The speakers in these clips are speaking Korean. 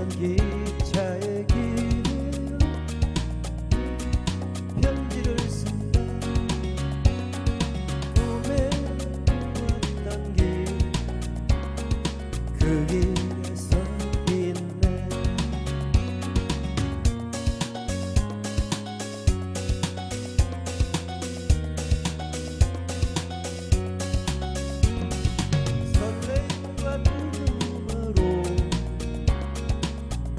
가는 기차의 기대로 편지를 쓴다. 꿈에 왔던 길. 그길.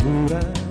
누가